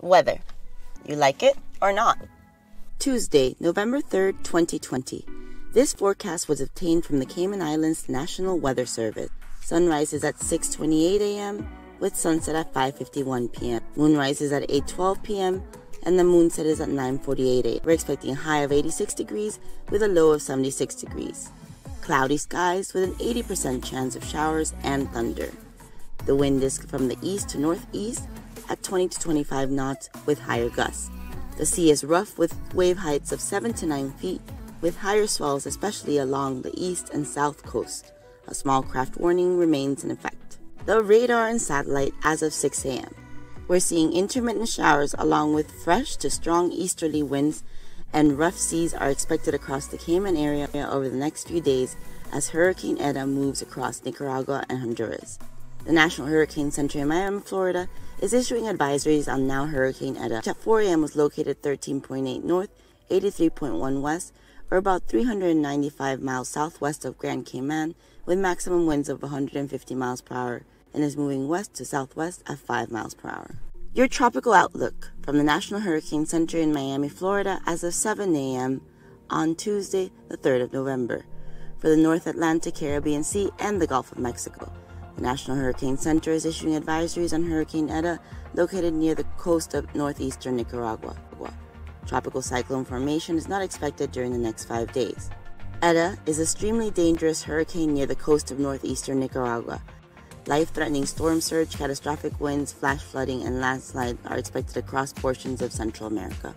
Weather. You like it or not? Tuesday, November 3rd, 2020. This forecast was obtained from the Cayman Islands National Weather Service. Sunrise is at 6:28 a.m. with sunset at 5:51 p.m. Moonrise is at 8:12 p.m. and the moonset is at 9:48 a.m. We're expecting a high of 86 degrees with a low of 76 degrees. Cloudy skies with an 80% chance of showers and thunder. The wind is from the east to northeast at 20 to 25 knots with higher gusts. The sea is rough with wave heights of 7 to 9 feet, with higher swells especially along the east and south coast. A small craft warning remains in effect. The radar and satellite as of 6 a.m. We're seeing intermittent showers along with fresh to strong easterly winds, and rough seas are expected across the Cayman area over the next few days as Hurricane Eta moves across Nicaragua and Honduras. The National Hurricane Center in Miami, Florida, is issuing advisories on now Hurricane Eta, which at 4 a.m. was located 13.8 north, 83.1 west, or about 395 miles southwest of Grand Cayman, with maximum winds of 150 miles per hour, and is moving west to southwest at 5 miles per hour. Your tropical outlook from the National Hurricane Center in Miami, Florida, as of 7 a.m. on Tuesday, the 3rd of November, for the North Atlantic, Caribbean Sea, and the Gulf of Mexico. The National Hurricane Center is issuing advisories on Hurricane Eta located near the coast of northeastern Nicaragua. Tropical cyclone formation is not expected during the next five days. Eta is a extremely dangerous hurricane near the coast of northeastern Nicaragua. Life threatening storm surge, catastrophic winds, flash flooding, and landslide are expected across portions of Central America.